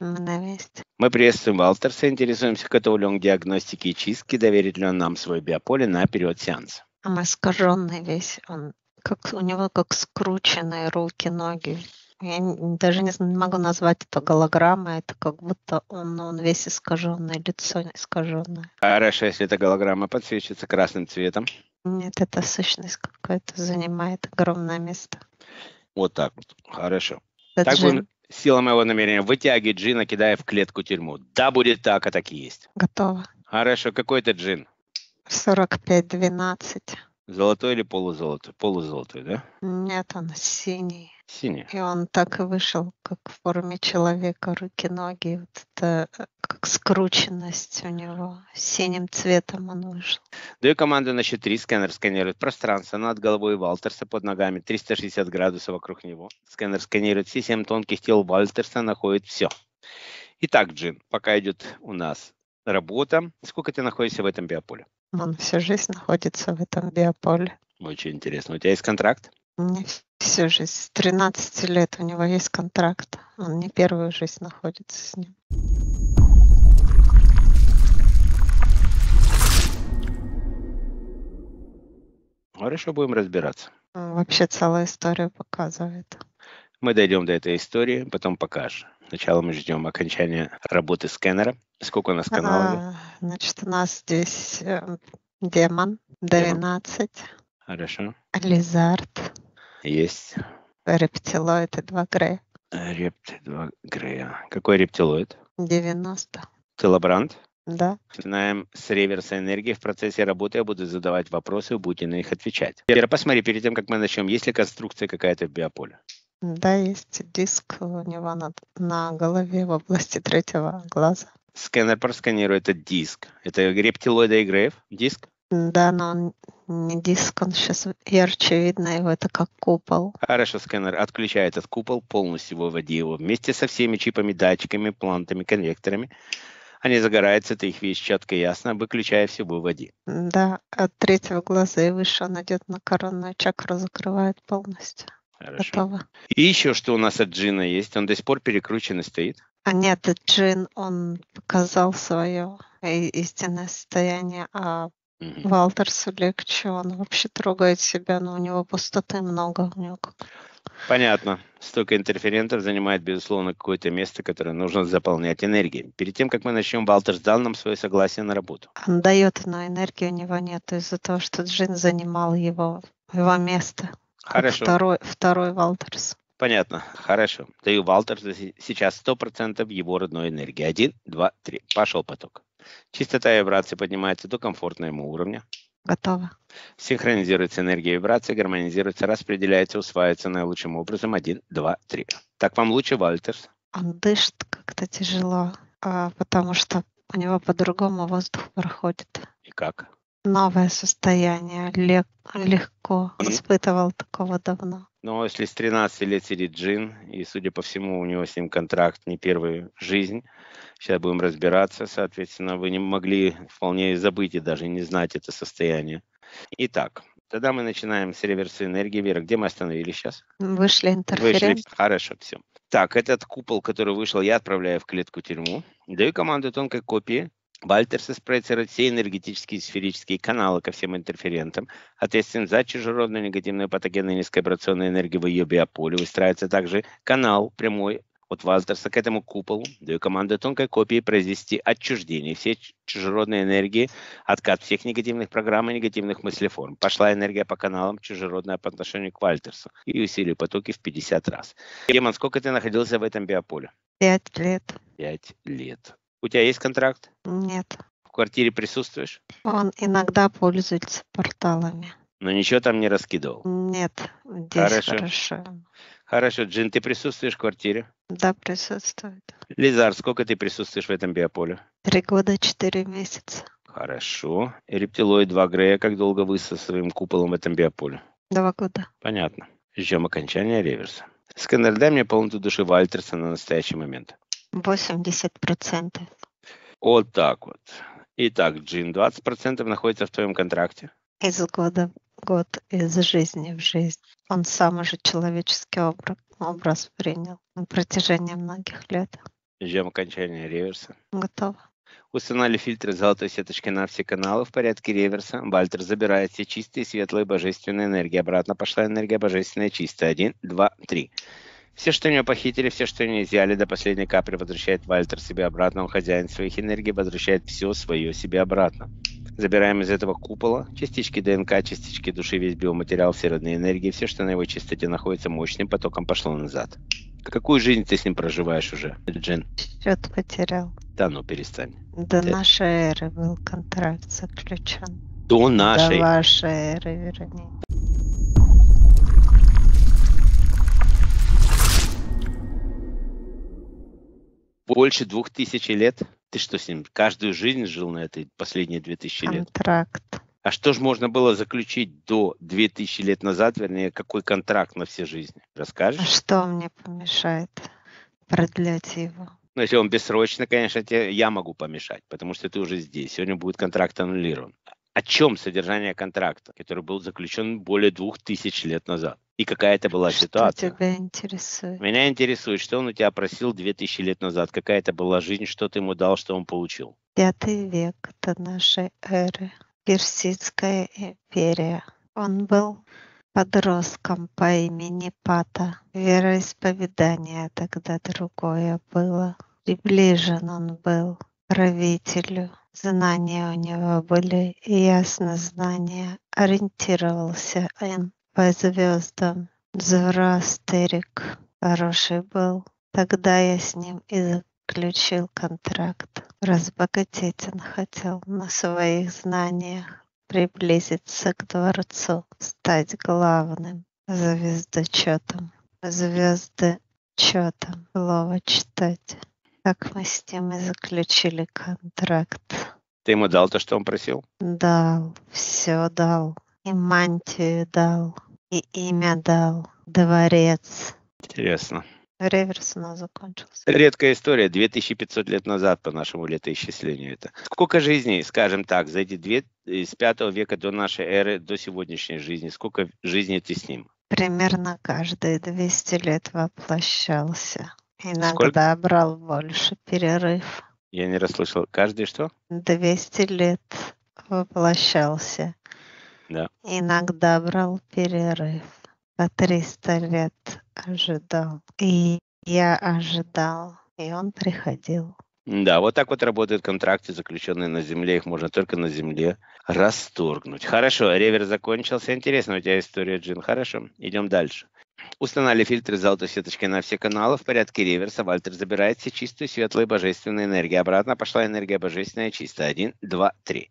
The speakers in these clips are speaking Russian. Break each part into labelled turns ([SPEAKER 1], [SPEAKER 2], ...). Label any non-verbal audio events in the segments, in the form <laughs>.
[SPEAKER 1] Мы на месте.
[SPEAKER 2] Мы приветствуем Валтерса, интересуемся, готов ли он к диагностике и чистке, доверит ли он нам свое биополе на период сеанса.
[SPEAKER 1] А мы искаженный весь, он как у него как скрученные руки, ноги. Я даже не, могу назвать это голограммой, это как будто он, он весь искаженный, лицо искаженное.
[SPEAKER 2] Хорошо, если эта голограмма подсвечивается красным цветом.
[SPEAKER 1] Нет, это сущность какая-то занимает огромное место.
[SPEAKER 2] Вот так вот. Хорошо.
[SPEAKER 1] Это
[SPEAKER 2] Так
[SPEAKER 1] же
[SPEAKER 2] будем сила моего намерения вытягивать джина, кидая в клетку тюрьму. Да, будет так, а так и есть.
[SPEAKER 1] готово.
[SPEAKER 2] Хорошо, какой это джин?
[SPEAKER 1] 45-12.
[SPEAKER 2] Золотой или полузолотой? Полузолотой, да?
[SPEAKER 1] Нет, он синий.
[SPEAKER 2] Синий.
[SPEAKER 1] И он так и вышел, как в форме человека, руки, ноги. Вот это э, как скрученность у него. Синим цветом он вышел.
[SPEAKER 2] Даю команду на счет 3, сканер сканирует пространство над головой Валтерса под ногами, 360 градусов вокруг него. Сканер сканирует все семь тонких тел Вальтерса, находит все. Итак, Джин, пока идет у нас работа, сколько ты находишься в этом биополе?
[SPEAKER 1] Он всю жизнь находится в этом биополе.
[SPEAKER 2] Очень интересно. У тебя есть контракт?
[SPEAKER 1] Не всю жизнь. С 13 лет у него есть контракт. Он не первую жизнь находится с ним.
[SPEAKER 2] Хорошо, будем разбираться.
[SPEAKER 1] М, Вообще целая история показывает.
[SPEAKER 2] Мы дойдем до этой истории, потом покажешь. Сначала мы ждем окончания работы сканера. Сколько у нас каналов?
[SPEAKER 1] А, Значит, у нас здесь э, демон 12,
[SPEAKER 2] Хорошо.
[SPEAKER 1] лизард,
[SPEAKER 2] Есть.
[SPEAKER 1] рептилоид и 2 грея.
[SPEAKER 2] Репт 2 Грея. Какой рептилоид?
[SPEAKER 1] 90.
[SPEAKER 2] Ты лаборант?
[SPEAKER 1] Да.
[SPEAKER 2] Начинаем с реверса энергии. В процессе работы я буду задавать вопросы, вы будете на них отвечать. Вера, посмотри, перед тем, как мы начнем, есть ли конструкция какая-то в биополе?
[SPEAKER 1] Да, есть диск у него на, на голове в области третьего глаза.
[SPEAKER 2] Сканер просканирует этот диск. Это рептилоида и? Диск?
[SPEAKER 1] Да, но он не диск, он сейчас ярче видно его, это как купол.
[SPEAKER 2] Хорошо, сканер отключает этот купол, полностью выводи его вместе со всеми чипами, датчиками, плантами, конвекторами. Они загораются, ты их видишь четко и ясно, выключая все, выводи.
[SPEAKER 1] Да, от третьего глаза и выше он идет на коронную чакру, закрывает полностью.
[SPEAKER 2] Хорошо.
[SPEAKER 1] Готово.
[SPEAKER 2] И еще что у нас от джина есть, он до сих пор перекручен и стоит.
[SPEAKER 1] А нет, Джин, он показал свое истинное состояние, а. Валтерсу легче, он вообще трогает себя, но у него пустоты много. У него как...
[SPEAKER 2] Понятно. Столько интерферентов занимает, безусловно, какое-то место, которое нужно заполнять энергией. Перед тем, как мы начнем, Валтер дал нам свое согласие на работу.
[SPEAKER 1] Он дает, но энергии у него нет из-за того, что Джин занимал его, его место.
[SPEAKER 2] Хорошо.
[SPEAKER 1] Второй, второй Валтерс.
[SPEAKER 2] Понятно. Хорошо. Даю Валтеру си- сейчас 100% его родной энергии. Один, два, три. Пошел поток. Частота вибрации поднимается до комфортного ему уровня.
[SPEAKER 1] Готово.
[SPEAKER 2] Синхронизируется энергия вибрации, гармонизируется, распределяется, усваивается наилучшим образом. Один, два, три. Так вам лучше, Вальтерс?
[SPEAKER 1] Он дышит как-то тяжело, а, потому что у него по-другому воздух проходит.
[SPEAKER 2] И как?
[SPEAKER 1] Новое состояние, лег- легко.
[SPEAKER 2] Мгм.
[SPEAKER 1] Испытывал такого давно.
[SPEAKER 2] Но если с 13 лет сидит Джин, и, судя по всему, у него с ним контракт не первую жизнь, сейчас будем разбираться, соответственно, вы не могли вполне забыть и даже не знать это состояние. Итак, тогда мы начинаем с реверса энергии. Вера, где мы остановились сейчас?
[SPEAKER 1] Вышли
[SPEAKER 2] Вышли.
[SPEAKER 1] интерференции.
[SPEAKER 2] Хорошо, все. Так, этот купол, который вышел, я отправляю в клетку тюрьму. Даю команду тонкой копии. Вальтерс спроецирует все энергетические сферические каналы ко всем интерферентам, ответственным за чужеродную негативную патогенную низковибрационную энергию в ее биополе. Выстраивается также канал прямой от Вальтерса к этому куполу. Даю команду тонкой копии произвести отчуждение всей чужеродной энергии, откат всех негативных программ и негативных мыслеформ. Пошла энергия по каналам чужеродная по отношению к Вальтерсу и усилию потоки в 50 раз. Демон, сколько ты находился в этом биополе?
[SPEAKER 1] Пять лет.
[SPEAKER 2] Пять лет. У тебя есть контракт?
[SPEAKER 1] Нет.
[SPEAKER 2] В квартире присутствуешь?
[SPEAKER 1] Он иногда пользуется порталами.
[SPEAKER 2] Но ничего там не раскидывал.
[SPEAKER 1] Нет, здесь
[SPEAKER 2] Хорошо.
[SPEAKER 1] хорошо.
[SPEAKER 2] Хорошо, Джин, ты присутствуешь в квартире?
[SPEAKER 1] Да, присутствует.
[SPEAKER 2] Лизар, сколько ты присутствуешь в этом биополе?
[SPEAKER 1] Три года, четыре месяца.
[SPEAKER 2] Хорошо. И рептилоид 2 Грея, как долго вы со своим куполом в этом биополе?
[SPEAKER 1] Два года.
[SPEAKER 2] Понятно. Ждем окончания реверса. Сканер, дай мне полноту души Вальтерса на настоящий момент.
[SPEAKER 1] 80%.
[SPEAKER 2] Вот так вот. Итак, Джин, 20% находится в твоем контракте.
[SPEAKER 1] Из года год, из жизни в жизнь. Он сам уже человеческий образ, образ принял на протяжении многих лет.
[SPEAKER 2] Ждем окончания реверса.
[SPEAKER 1] Готово.
[SPEAKER 2] Установили фильтры золотой сеточки на все каналы в порядке реверса. Бальтер забирает все чистые, светлые, божественные энергии. Обратно пошла энергия божественная чистая. Один, два, три. Все, что у него похитили, все, что у него изъяли, до последней капли возвращает Вальтер себе обратно. Он хозяин своих энергий, возвращает все свое себе обратно. Забираем из этого купола частички ДНК, частички души, весь биоматериал, все родные энергии, все, что на его чистоте находится, мощным потоком пошло назад. Какую жизнь ты с ним проживаешь уже, Джин?
[SPEAKER 1] Счет потерял.
[SPEAKER 2] Да ну перестань.
[SPEAKER 1] До
[SPEAKER 2] Ты-
[SPEAKER 1] нашей эры был контракт заключен.
[SPEAKER 2] До нашей.
[SPEAKER 1] До вашей эры, вернее.
[SPEAKER 2] Больше двух тысяч лет? Ты что с ним, каждую жизнь жил на этой последние две тысячи лет?
[SPEAKER 1] Контракт.
[SPEAKER 2] А что же можно было заключить до 2000 лет назад, вернее, какой контракт на все жизни?
[SPEAKER 1] А
[SPEAKER 2] Расскажешь?
[SPEAKER 1] что мне помешает продлять его?
[SPEAKER 2] Ну, если он бессрочно, конечно, тебе я могу помешать, потому что ты уже здесь. Сегодня будет контракт аннулирован. О чем содержание контракта, который был заключен более двух тысяч лет назад? И какая это была
[SPEAKER 1] Что
[SPEAKER 2] ситуация?
[SPEAKER 1] тебя интересует?
[SPEAKER 2] Меня интересует, что он у тебя просил 2000 лет назад, какая это была жизнь, что ты ему дал, что он получил.
[SPEAKER 1] Пятый век до нашей эры. Персидская империя. Он был подростком по имени Пата. Вероисповедание тогда другое было. Приближен он был правителю. Знания у него были ясно знания. Ориентировался он по звездам. Зороастерик хороший был. Тогда я с ним и заключил контракт. Разбогатеть он хотел на своих знаниях, приблизиться к дворцу, стать главным звездочетом. Звездочетом слово читать. Так мы с ним и заключили контракт.
[SPEAKER 2] Ты ему дал то, что он просил?
[SPEAKER 1] Дал, все дал. И мантию дал, и имя дал, дворец.
[SPEAKER 2] Интересно.
[SPEAKER 1] Реверс у нас закончился.
[SPEAKER 2] Редкая история, 2500 лет назад по нашему летоисчислению это. Сколько жизней, скажем так, за эти две, с 5 века до нашей эры, до сегодняшней жизни, сколько жизней ты с ним?
[SPEAKER 1] Примерно каждые 200 лет воплощался. Иногда брал больше перерыв.
[SPEAKER 2] Я не расслышал. Каждый что?
[SPEAKER 1] 200 лет воплощался.
[SPEAKER 2] Да.
[SPEAKER 1] Иногда брал перерыв. По 300 лет ожидал. И я ожидал. И он приходил.
[SPEAKER 2] Да, вот так вот работают контракты, заключенные на Земле. Их можно только на Земле расторгнуть. Хорошо, ревер закончился. Интересно у тебя история, Джин. Хорошо, идем дальше. Установили фильтры золотой сеточкой на все каналы. В порядке реверса Вальтер забирает все чистую, светлую, божественную энергию. Обратно пошла энергия божественная чистая. Один, два, три.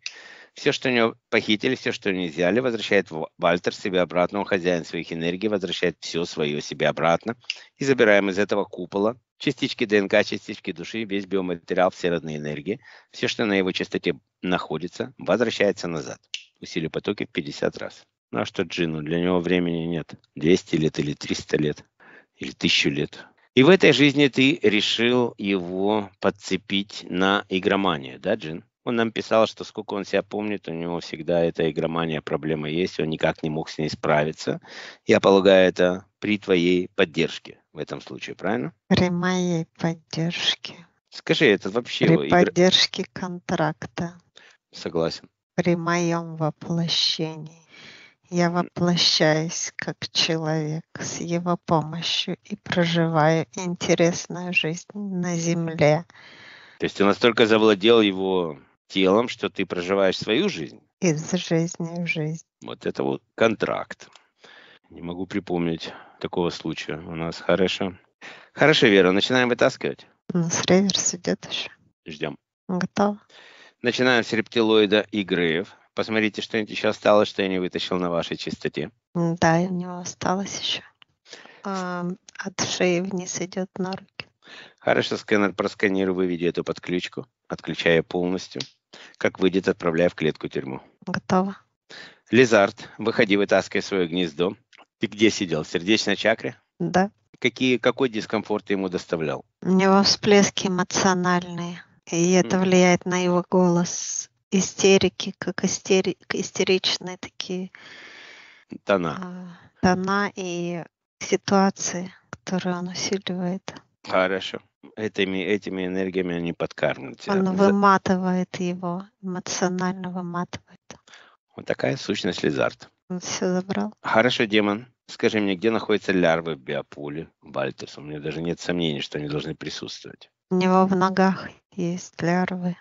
[SPEAKER 2] Все, что у него похитили, все, что у него взяли, возвращает Вальтер себе обратно. Он хозяин своих энергий, возвращает все свое себе обратно. И забираем из этого купола частички ДНК, частички души, весь биоматериал, все родные энергии. Все, что на его частоте находится, возвращается назад. Усилий потоки в 50 раз. Ну а что Джину? Для него времени нет. 200 лет или 300 лет. Или 1000 лет. И в этой жизни ты решил его подцепить на игроманию, да, Джин? Он нам писал, что сколько он себя помнит, у него всегда эта игромания проблема есть, он никак не мог с ней справиться. Я полагаю, это при твоей поддержке в этом случае, правильно?
[SPEAKER 1] При моей поддержке.
[SPEAKER 2] Скажи, это вообще
[SPEAKER 1] При
[SPEAKER 2] игра-
[SPEAKER 1] поддержке контракта.
[SPEAKER 2] Согласен.
[SPEAKER 1] При моем воплощении. Я воплощаюсь как человек с его помощью и проживаю интересную жизнь на земле.
[SPEAKER 2] То есть ты настолько завладел его телом, что ты проживаешь свою жизнь.
[SPEAKER 1] Из жизни в жизнь.
[SPEAKER 2] Вот это вот контракт. Не могу припомнить такого случая у нас. Хорошо. Хорошо, Вера, начинаем вытаскивать.
[SPEAKER 1] У нас реверс идет еще.
[SPEAKER 2] Ждем.
[SPEAKER 1] Готово?
[SPEAKER 2] Начинаем с рептилоида и греев. Посмотрите, что-нибудь еще осталось, что я не вытащил на вашей чистоте.
[SPEAKER 1] Да, у него осталось еще. Ам, От шеи вниз идет на руки.
[SPEAKER 2] Хорошо, сканер просканируй, выведи эту подключку, отключая полностью. Как выйдет, отправляя в клетку тюрьму.
[SPEAKER 1] Готово?
[SPEAKER 2] Лизард, выходи, вытаскивай свое гнездо. Ты где сидел? В сердечной чакре?
[SPEAKER 1] Да.
[SPEAKER 2] Какие, какой дискомфорт ты ему доставлял?
[SPEAKER 1] У него всплески эмоциональные. И это влияет на его голос. Истерики, как истери... истеричные такие
[SPEAKER 2] Тона.
[SPEAKER 1] а, тона и ситуации, которые он усиливает.
[SPEAKER 2] Хорошо. этими, этими энергиями они подкармливают.
[SPEAKER 1] Он выматывает его, эмоционально выматывает.
[SPEAKER 2] Вот такая сущность Лизард.
[SPEAKER 1] Он все забрал.
[SPEAKER 2] Хорошо, демон. Скажи мне, где находятся лярвы в биополе Бальтус? У меня даже нет сомнений, что они должны присутствовать.
[SPEAKER 1] У него в ногах есть лярвы,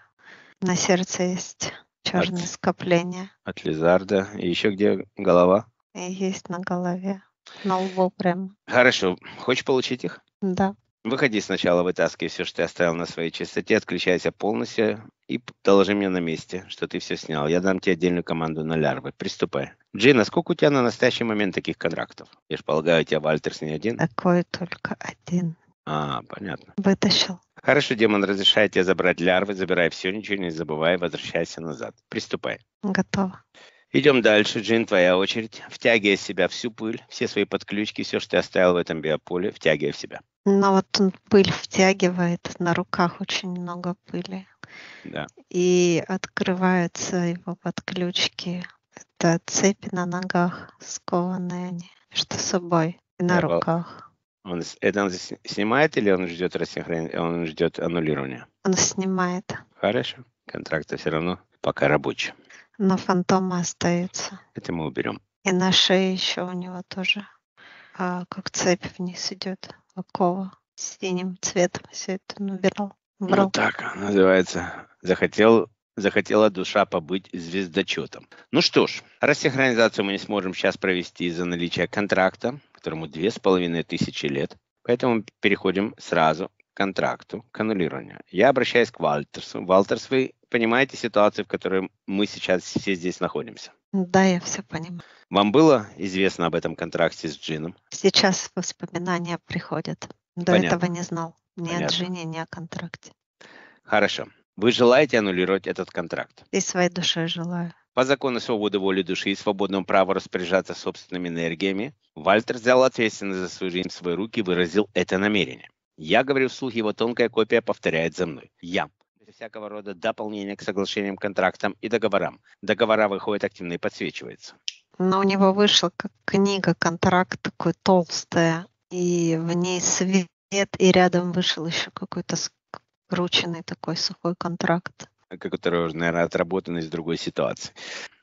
[SPEAKER 1] на сердце есть черные
[SPEAKER 2] От-
[SPEAKER 1] скопления.
[SPEAKER 2] От Лизарда. И еще где голова?
[SPEAKER 1] И есть на голове, на лбу прям.
[SPEAKER 2] Хорошо. Хочешь получить их?
[SPEAKER 1] Да.
[SPEAKER 2] Выходи сначала, вытаскивай все, что ты оставил на своей чистоте, отключайся полностью и доложи мне на месте, что ты все снял. Я дам тебе отдельную команду на лярвы. Приступай. Джина, сколько у тебя на настоящий момент таких контрактов? Я же полагаю, у тебя Вальтерс не один?
[SPEAKER 1] Такой только один.
[SPEAKER 2] А, понятно.
[SPEAKER 1] Вытащил.
[SPEAKER 2] Хорошо, демон разрешает тебе забрать лярвы, забирай все, ничего не забывай, возвращайся назад. Приступай.
[SPEAKER 1] Готово.
[SPEAKER 2] Идем дальше, Джин, твоя очередь. Втягивай в себя всю пыль, все свои подключки, все, что ты оставил в этом биополе, втягивай в себя.
[SPEAKER 1] Но вот он пыль втягивает, на руках очень много пыли.
[SPEAKER 2] Да.
[SPEAKER 1] И открываются его подключки. Это цепи на ногах, скованные они. Что с собой? И на
[SPEAKER 2] Я
[SPEAKER 1] руках.
[SPEAKER 2] Он, это он снимает или он ждет рассинхрони- он ждет аннулирования?
[SPEAKER 1] Он снимает.
[SPEAKER 2] Хорошо. Контракты все равно пока рабочие.
[SPEAKER 1] Но фантомы остаются.
[SPEAKER 2] Это мы уберем.
[SPEAKER 1] И на шее еще у него тоже, а, как цепь вниз идет, окова синим цветом все это он убирал.
[SPEAKER 2] Вот так называется. Захотел, захотела душа побыть звездочетом. Ну что ж, рассинхронизацию мы не сможем сейчас провести из-за наличия контракта, которому две с половиной тысячи лет. Поэтому переходим сразу к контракту, к аннулированию. Я обращаюсь к Вальтерсу. Вальтерс, вы понимаете ситуацию, в которой мы сейчас все здесь находимся?
[SPEAKER 1] Да, я все понимаю.
[SPEAKER 2] Вам было известно об этом контракте с Джином?
[SPEAKER 1] Сейчас воспоминания приходят. До
[SPEAKER 2] Понятно.
[SPEAKER 1] этого не знал. Ни о
[SPEAKER 2] Понятно.
[SPEAKER 1] Джине, ни о контракте.
[SPEAKER 2] Хорошо. Вы желаете аннулировать этот контракт?
[SPEAKER 1] И своей душой желаю.
[SPEAKER 2] По закону свободы воли души и свободному праву распоряжаться собственными энергиями, Вальтер взял ответственность за свою жизнь в свои руки и выразил это намерение. Я говорю вслух, его тонкая копия повторяет за мной. Я. Без всякого рода дополнения к соглашениям, контрактам и договорам. Договора выходят активно и подсвечиваются.
[SPEAKER 1] Но у него вышла как книга, контракт такой толстая, и в ней свет, и рядом вышел еще какой-то скрученный такой сухой контракт.
[SPEAKER 2] который уже, наверное, отработан из другой ситуации.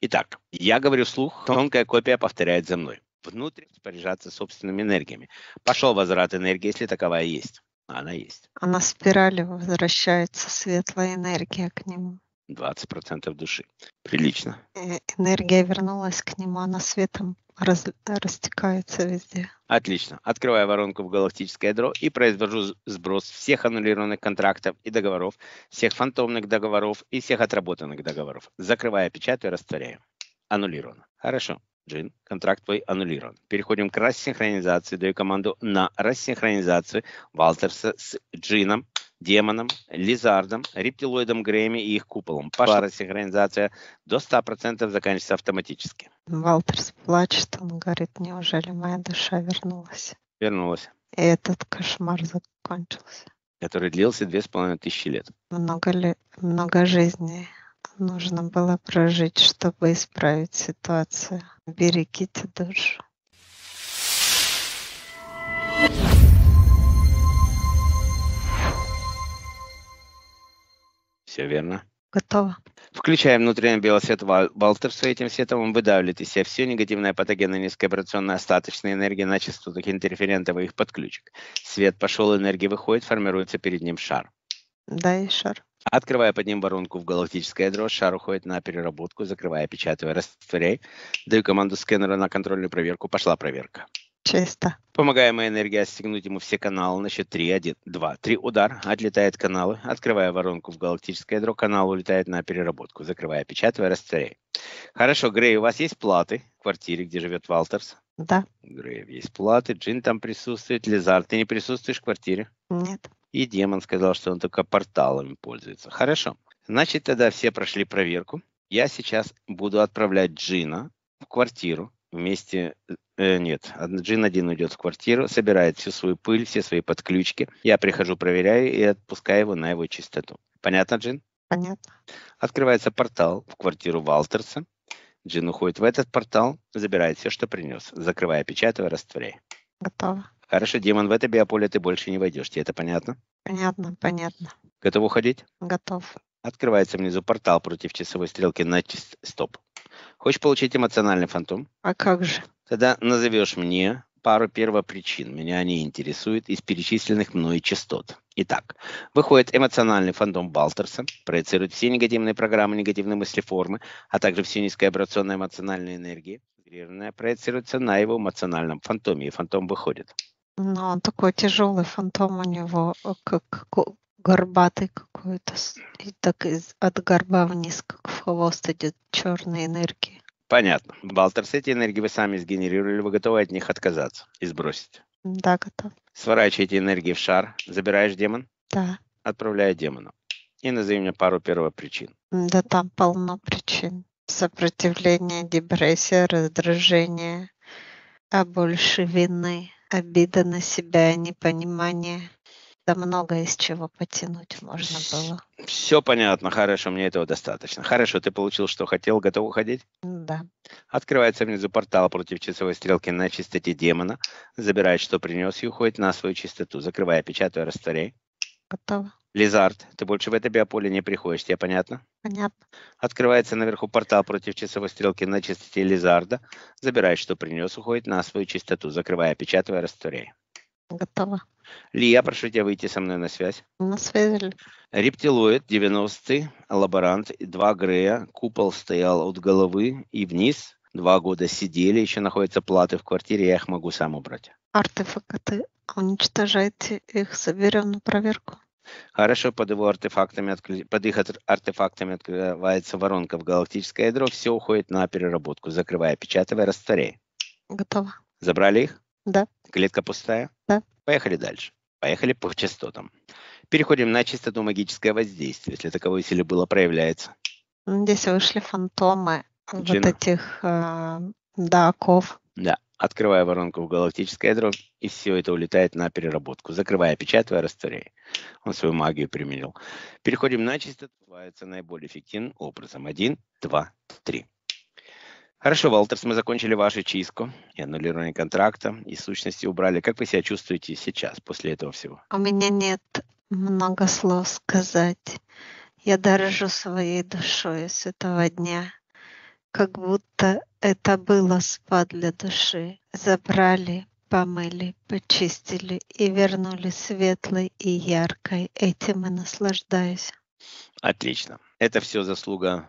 [SPEAKER 2] Итак, я говорю вслух, <laughs> тонкая копия повторяет за мной. Внутрь распоряжаться собственными энергиями. Пошел возврат энергии, если таковая есть. Она есть.
[SPEAKER 1] А на спирали возвращается светлая энергия к нему.
[SPEAKER 2] 20% души. Прилично.
[SPEAKER 1] И энергия вернулась к нему, она светом раз- растекается везде.
[SPEAKER 2] Отлично. Открываю воронку в галактическое ядро и произвожу сброс всех аннулированных контрактов и договоров, всех фантомных договоров и всех отработанных договоров. Закрываю, печатаю, растворяю. Аннулировано. Хорошо. Джин, контракт твой аннулирован. Переходим к рассинхронизации. Даю команду на рассинхронизацию Валтерса с Джином, демоном, лизардом, рептилоидом Грейми и их куполом. Пошла рассинхронизация до 100% заканчивается автоматически.
[SPEAKER 1] Валтерс плачет, он говорит, неужели моя душа вернулась?
[SPEAKER 2] Вернулась.
[SPEAKER 1] И этот кошмар закончился.
[SPEAKER 2] Который длился 2500 лет.
[SPEAKER 1] Много, ли, много жизней нужно было прожить, чтобы исправить ситуацию. Берегите душу.
[SPEAKER 2] Все верно.
[SPEAKER 1] Готово?
[SPEAKER 2] Включаем внутренний белый свет Вал- Валтерса. Этим светом он выдавливает из себя все негативное патогенное низковибрационная остаточная энергия на частотах интерферентов и их подключек. Свет пошел, энергия выходит, формируется перед ним шар.
[SPEAKER 1] Да, и шар.
[SPEAKER 2] Открывая под ним воронку в галактическое ядро, шар уходит на переработку, закрывая, печатая, растворяй. Даю команду скэнера на контрольную проверку. Пошла проверка.
[SPEAKER 1] Чисто.
[SPEAKER 2] Помогаемая энергия отстегнуть ему все каналы на счет 3, 1, 2, 3 удар, отлетает каналы, открывая воронку в галактическое ядро, канал улетает на переработку, закрывая, печатая, растворяй. Хорошо, Грей, у вас есть платы в квартире, где живет Валтерс?
[SPEAKER 1] Да,
[SPEAKER 2] Грей, есть платы, Джин там присутствует, Лизар, ты не присутствуешь в квартире?
[SPEAKER 1] нет.
[SPEAKER 2] И демон сказал, что он только порталами пользуется. Хорошо. Значит, тогда все прошли проверку. Я сейчас буду отправлять Джина в квартиру вместе... э, нет, Джин один уйдет в квартиру, собирает всю свою пыль, все свои подключки. Я прихожу, проверяю и отпускаю его на его чистоту. Понятно, Джин?
[SPEAKER 1] Понятно.
[SPEAKER 2] Открывается портал в квартиру Валтерса. Джин уходит в этот портал, забирает все, что принес, закрывая, печатая, растворяя.
[SPEAKER 1] Готово.
[SPEAKER 2] Хорошо, демон, в это биополе ты больше не войдешь. Тебе это понятно?
[SPEAKER 1] Понятно, понятно.
[SPEAKER 2] Готов уходить?
[SPEAKER 1] Готов.
[SPEAKER 2] Открывается внизу портал против часовой стрелки на чис- стоп. Хочешь получить эмоциональный фантом?
[SPEAKER 1] А как же?
[SPEAKER 2] Тогда назовешь мне пару первопричин. Меня они интересуют из перечисленных мной частот. Итак, выходит эмоциональный фантом Балтерса, проецирует все негативные программы, негативные мыслеформы, а также всю низкоабрационную эмоциональную энергию. Проецируется на его эмоциональном фантоме, и фантом выходит.
[SPEAKER 1] Но он такой тяжелый фантом у него, э, как горбатый какой-то. с- И так из, от горба вниз, как в хвост идет черная энергия.
[SPEAKER 2] Понятно. Балтерс, эти энергии вы сами сгенерировали, вы готовы от них отказаться и сбросить.
[SPEAKER 1] Да, готов.
[SPEAKER 2] Сворачиваете энергии в шар, забираешь демон,
[SPEAKER 1] Да.
[SPEAKER 2] отправляю демону. И назови мне пару первопричин.
[SPEAKER 1] Да там полно причин. Сопротивление, депрессия, раздражение, а больше вины, обида на себя, непонимание. Да много из чего потянуть можно было.
[SPEAKER 2] Все понятно, хорошо, мне этого достаточно. Хорошо, ты получил, что хотел, готов уходить?
[SPEAKER 1] Да.
[SPEAKER 2] Открывается внизу портал против часовой стрелки на чистоте демона, забирает, что принес, и уходит на свою чистоту, закрывая, печатаю, растворяй.
[SPEAKER 1] Готово.
[SPEAKER 2] Лизард, ты больше в это биополе не приходишь, тебе понятно?
[SPEAKER 1] Понятно.
[SPEAKER 2] Открывается наверху портал против часовой стрелки на чистоте Лизарда, забирает, что принес, уходит на свою чистоту, закрывая, печатаю, растворяй.
[SPEAKER 1] Готово.
[SPEAKER 2] Ли, я прошу тебя выйти со мной на связь.
[SPEAKER 1] На связи.
[SPEAKER 2] Рептилоид, 90-й, лаборант, два Грея, купол стоял от головы и вниз. Два года сидели, еще находятся платы в квартире, я их могу сам убрать.
[SPEAKER 1] Артефакты уничтожайте их, соберем на проверку.
[SPEAKER 2] Хорошо, под его артефактами, под их ар- артефактами открывается воронка в галактическое ядро, все уходит на переработку, закрывая, печатывая, растворяй.
[SPEAKER 1] Готово.
[SPEAKER 2] Забрали их?
[SPEAKER 1] Да.
[SPEAKER 2] Клетка пустая?
[SPEAKER 1] Да.
[SPEAKER 2] Поехали дальше. Поехали по частотам. Переходим на частоту магическое воздействие, если таковое силе было проявляется.
[SPEAKER 1] Здесь вышли фантомы вот
[SPEAKER 2] Джина.
[SPEAKER 1] этих э, да, оков.
[SPEAKER 2] Да. Открывая воронку в галактическое ядро, и все это улетает на переработку. Закрывая, печатывая, растворяя. Он свою магию применил. Переходим на частоту. Называется наиболее эффективным образом. Один, два, три. Хорошо, Валтерс, мы закончили вашу чистку и аннулирование контракта, и сущности убрали. Как вы себя чувствуете сейчас, после этого всего?
[SPEAKER 1] У меня нет много слов сказать. Я дорожу своей душой с этого дня. Как будто это было спа для души. Забрали, помыли, почистили и вернули светлой и яркой. Этим и наслаждаюсь.
[SPEAKER 2] Отлично. Это все заслуга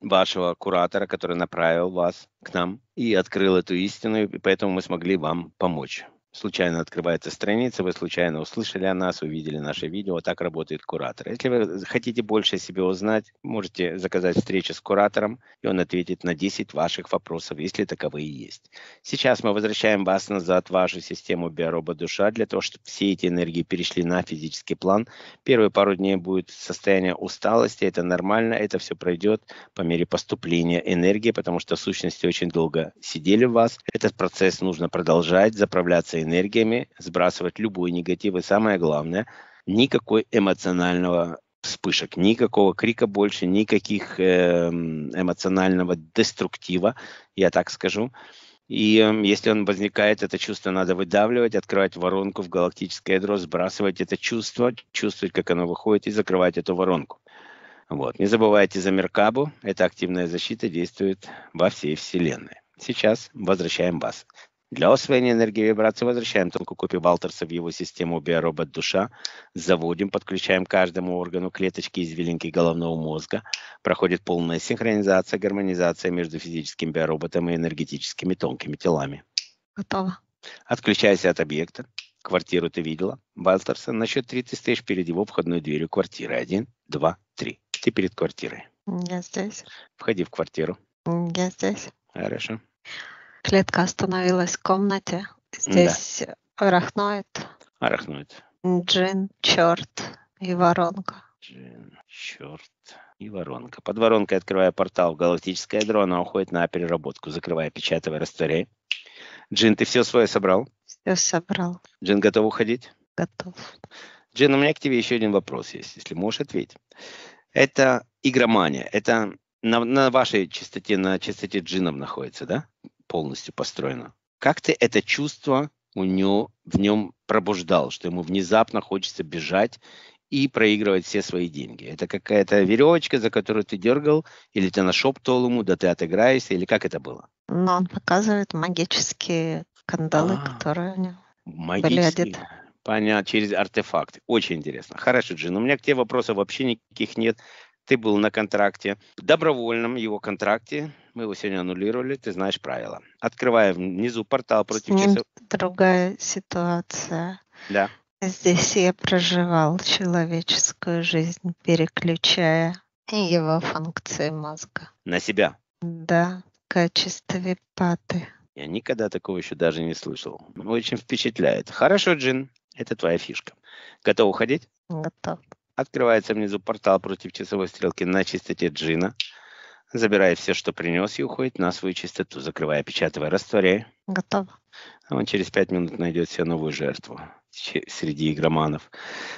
[SPEAKER 2] вашего куратора, который направил вас к нам и открыл эту истину, и поэтому мы смогли вам помочь. Случайно открывается страница, вы случайно услышали о нас, увидели наше видео. Так работает куратор. Если вы хотите больше о себе узнать, можете заказать встречу с куратором, и он ответит на 10 ваших вопросов, если таковые есть. Сейчас мы возвращаем вас назад в вашу систему биоробот-душа для того, чтобы все эти энергии перешли на физический план, Первые пару дней будет состояние усталости, это нормально, это все пройдет по мере поступления энергии, потому что сущности очень долго сидели в вас. Этот процесс нужно продолжать, заправляться энергиями, сбрасывать любой негатив. И самое главное, никакой эмоционального вспышек, никакого крика больше, никаких эм, эмоционального деструктива, я так скажу. И эм, если он возникает, это чувство надо выдавливать, открывать воронку в галактическое ядро, сбрасывать это чувство, чувствовать, как оно выходит, и закрывать эту воронку. Вот. Не забывайте за Меркабу. Эта активная защита действует во всей Вселенной. Сейчас возвращаем вас. Для освоения энергии вибрации возвращаем тонкую копию Валтерса в его систему биоробот душа, заводим, подключаем каждому органу клеточки извилинки головного мозга, проходит полная синхронизация, гармонизация между физическим биороботом и энергетическими тонкими телами.
[SPEAKER 1] Готово.
[SPEAKER 2] Отключайся от объекта. Квартиру ты видела. Валтерса на счет три ты стоишь перед его входной дверью квартиры. Один, два, три. Ты перед квартирой.
[SPEAKER 1] Я здесь.
[SPEAKER 2] Входи в квартиру.
[SPEAKER 1] Я здесь.
[SPEAKER 2] Хорошо.
[SPEAKER 1] Клетка остановилась в комнате. Здесь арахноид,
[SPEAKER 2] Арахноид.
[SPEAKER 1] джин, черт и воронка.
[SPEAKER 2] Джин, черт и воронка. Под воронкой открывая портал в галактическое ядро, она уходит на переработку, закрывая, печатывая, растворяй. Джин, ты все свое собрал?
[SPEAKER 1] Все собрал.
[SPEAKER 2] Джин готов уходить?
[SPEAKER 1] Готов.
[SPEAKER 2] Джин, у меня к тебе еще один вопрос есть, если можешь ответить. Это игромания. Это на, на вашей частоте, на частоте джинов находится, да? Полностью построено. Как ты это чувство у него, в нем пробуждал, что ему внезапно хочется бежать и проигрывать все свои деньги. Это какая-то веревочка, за которую ты дергал, или ты нашептывал ему, да ты отыграешься, или как это было?
[SPEAKER 1] Но он показывает магические кандалы, а, которые у него были одеты.
[SPEAKER 2] Понятно, через артефакты. Очень интересно. Хорошо, Джин, у меня к тебе вопросов вообще никаких нет. Ты был на контракте, добровольном его контракте. Мы его сегодня аннулировали, ты знаешь правила. Открываем внизу портал против
[SPEAKER 1] ним другая ситуация.
[SPEAKER 2] Да.
[SPEAKER 1] Здесь я проживал человеческую жизнь, переключая его функции мозга.
[SPEAKER 2] На себя?
[SPEAKER 1] Да, в качестве паты.
[SPEAKER 2] Я никогда такого еще даже не слышал. Очень впечатляет. Хорошо, Джин, это твоя фишка. Готов уходить?
[SPEAKER 1] Готов.
[SPEAKER 2] Открывается внизу портал против часовой стрелки на чистоте Джина. Забирая все, что принес, и уходит на свою чистоту, закрывая, печатывая, растворяя.
[SPEAKER 1] Готово.
[SPEAKER 2] Он через пять минут найдет себе новую жертву среди игроманов.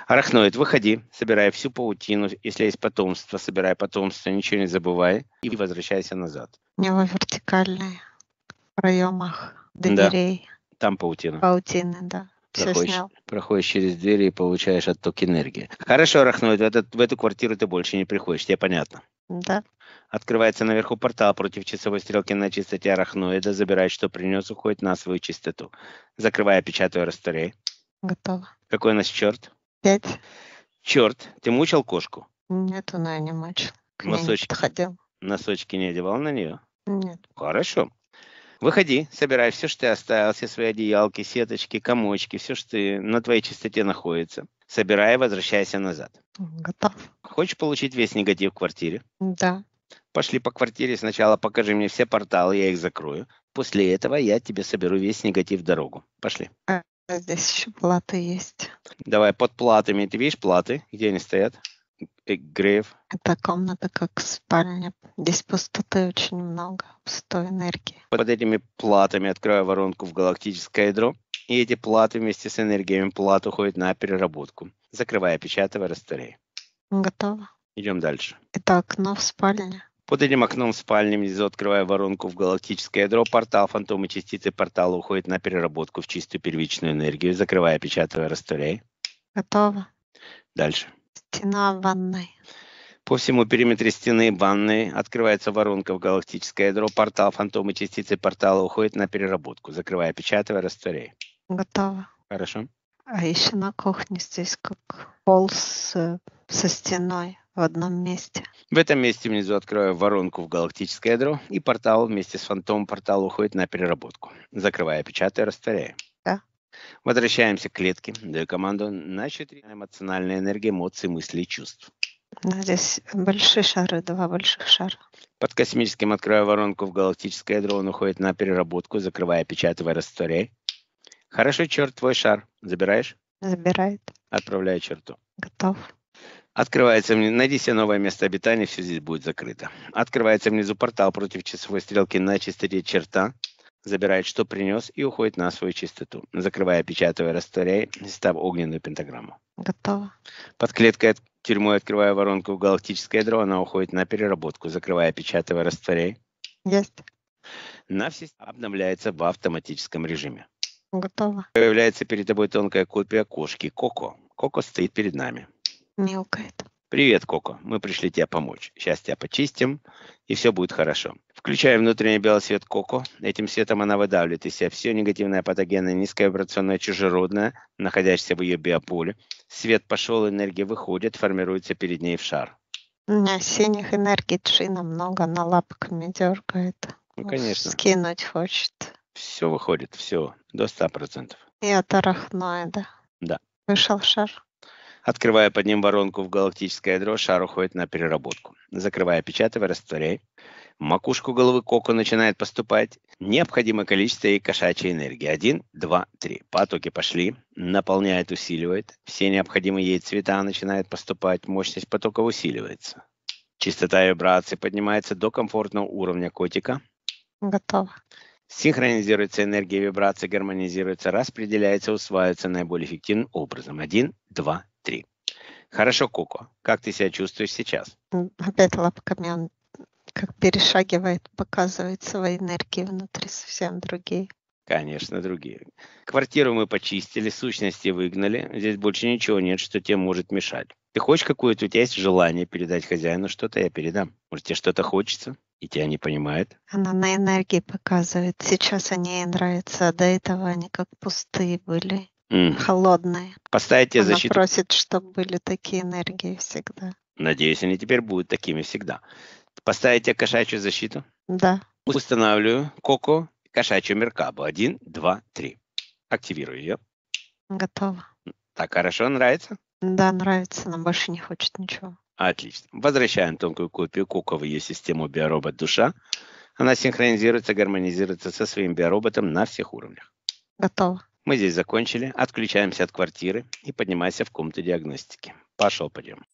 [SPEAKER 2] Арахноид, выходи, собирай всю паутину. Если есть потомство, собирай потомство, ничего не забывай и возвращайся назад.
[SPEAKER 1] У него вертикальные проемах дверей.
[SPEAKER 2] Да, там паутина.
[SPEAKER 1] Паутины, да.
[SPEAKER 2] Проходишь, проходишь через двери и получаешь отток энергии. Хорошо, Арахноид, в, этот, в эту квартиру ты больше не приходишь, тебе понятно?
[SPEAKER 1] Да.
[SPEAKER 2] Открывается наверху портал против часовой стрелки на чистоте арахноида, забирает, что принес, уходит на свою чистоту. Закрывая, печатаю, растворяй.
[SPEAKER 1] Готово.
[SPEAKER 2] Какой у нас черт?
[SPEAKER 1] Пять.
[SPEAKER 2] Черт, ты мучил кошку?
[SPEAKER 1] Нет, она не мучил.
[SPEAKER 2] К Носочки.
[SPEAKER 1] Ходил.
[SPEAKER 2] Носочки не одевал на нее?
[SPEAKER 1] Нет.
[SPEAKER 2] Хорошо. Выходи, собирай все, что ты оставил, все свои одеялки, сеточки, комочки, все, что ты на твоей чистоте находится. Собирай возвращайся назад.
[SPEAKER 1] Готов.
[SPEAKER 2] Хочешь получить весь негатив в квартире?
[SPEAKER 1] Да.
[SPEAKER 2] Пошли по квартире, сначала покажи мне все порталы, я их закрою. После этого я тебе соберу весь негатив в дорогу. Пошли.
[SPEAKER 1] А здесь еще платы есть.
[SPEAKER 2] Давай, под платами. Ты видишь платы? Где они стоят? Грейв.
[SPEAKER 1] Это комната как спальня. Здесь пустоты очень много, пустой энергии.
[SPEAKER 2] Под этими платами открываю воронку в галактическое ядро. И эти платы вместе с энергиями плат уходят на переработку. Закрывая, печатая, растворяй.
[SPEAKER 1] Готово.
[SPEAKER 2] Идем дальше.
[SPEAKER 1] Это окно в спальне.
[SPEAKER 2] Под этим окном в спальне внизу открывая воронку в галактическое ядро, портал фантомы частицы портала уходит на переработку в чистую первичную энергию, закрывая, печатая, растворяй.
[SPEAKER 1] Готово.
[SPEAKER 2] Дальше.
[SPEAKER 1] Стена в ванной.
[SPEAKER 2] По всему периметру стены ванной открывается воронка в галактическое ядро, портал фантомы частицы портала уходит на переработку, закрывая, печатая, растворяй.
[SPEAKER 1] Готово.
[SPEAKER 2] Хорошо.
[SPEAKER 1] А еще на кухне здесь как пол с, со стеной в одном месте.
[SPEAKER 2] В этом месте внизу открою воронку в галактическое ядро, и портал вместе с фантомом портала уходит на переработку. Закрывая, печатая, растворяя. Возвращаемся к клетке. Даю команду на 4 эмоциональной энергии, эмоций, мыслей и чувств.
[SPEAKER 1] Да, здесь большие шары, два больших шара.
[SPEAKER 2] Под космическим открываю воронку в галактическое ядро, он уходит на переработку, закрывая, печатая, растворяй. Хорошо, черт, твой шар. Забираешь?
[SPEAKER 1] Забирает.
[SPEAKER 2] Отправляю черту.
[SPEAKER 1] Готов.
[SPEAKER 2] Открывается, найди себе новое место обитания, все здесь будет закрыто. Открывается внизу портал против часовой стрелки на чистоте черта, забирает, что принес, и уходит на свою чистоту, закрывая, печатая, растворяя, став огненную пентаграмму.
[SPEAKER 1] Готово.
[SPEAKER 2] Под клеткой от тюрьмой открывая воронку в галактическое ядро, она уходит на переработку, закрывая, печатая, растворяя.
[SPEAKER 1] Есть.
[SPEAKER 2] На все обновляется в автоматическом режиме.
[SPEAKER 1] Готово.
[SPEAKER 2] Появляется перед тобой тонкая копия кошки Коко. Коко стоит перед нами
[SPEAKER 1] мяукает.
[SPEAKER 2] Привет, Коко. Мы пришли тебе помочь. Сейчас тебя почистим, и все будет хорошо. Включаем внутренний белый свет Коко. Этим светом она выдавливает из себя все негативное, патогенное, низковибрационное, чужеродное, находящееся в ее биополе. Свет пошел, энергия выходит, формируется перед ней в шар.
[SPEAKER 1] У меня синих энергий Джина много, она лапками дергает.
[SPEAKER 2] Ну, конечно.
[SPEAKER 1] Скинуть хочет.
[SPEAKER 2] Все выходит, все, до 100%.
[SPEAKER 1] И от арахноида.
[SPEAKER 2] Да.
[SPEAKER 1] Вышел шар.
[SPEAKER 2] Открывая под ним воронку в галактическое ядро, шар уходит на переработку. Закрывая, печатая, растворяй. В макушку головы Коко начинает поступать необходимое количество ей кошачьей энергии. Один, два, три. Потоки пошли, наполняет, усиливает. Все необходимые ей цвета начинают поступать, мощность потока усиливается. Частота вибрации поднимается до комфортного уровня котика.
[SPEAKER 1] Готово.
[SPEAKER 2] Синхронизируется энергия вибрации, гармонизируется, распределяется, усваивается наиболее эффективным образом. Один, два, три. Хорошо, Коко. Как ты себя чувствуешь сейчас?
[SPEAKER 1] Опять лапками он как перешагивает, показывает свои энергии внутри совсем другие.
[SPEAKER 2] Конечно, другие. Квартиру мы почистили, сущности выгнали. Здесь больше ничего нет, что тебе может мешать. Ты хочешь какое-то, у тебя есть желание передать хозяину что-то, я передам. Может, тебе что-то хочется, и тебя не понимает.
[SPEAKER 1] Она на энергии показывает. Сейчас они ей нравятся, а до этого они как пустые были,
[SPEAKER 2] М.
[SPEAKER 1] холодные.
[SPEAKER 2] Поставить тебе
[SPEAKER 1] Она
[SPEAKER 2] защиту.
[SPEAKER 1] просит, чтобы были такие энергии всегда.
[SPEAKER 2] Надеюсь, они теперь будут такими всегда. Поставить тебе кошачью защиту.
[SPEAKER 1] Да.
[SPEAKER 2] Устанавливаю Коко кошачью меркабу. Один, два, три. Активирую ее.
[SPEAKER 1] Готово.
[SPEAKER 2] Так хорошо, нравится?
[SPEAKER 1] Да, нравится, но больше не хочет ничего.
[SPEAKER 2] Отлично. Возвращаем тонкую копию Коко в ее систему биоробот душа. Она синхронизируется, гармонизируется со своим биороботом на всех уровнях.
[SPEAKER 1] Готово.
[SPEAKER 2] Мы здесь закончили. Отключаемся от квартиры и поднимайся в комнату диагностики. Пошел, пойдем.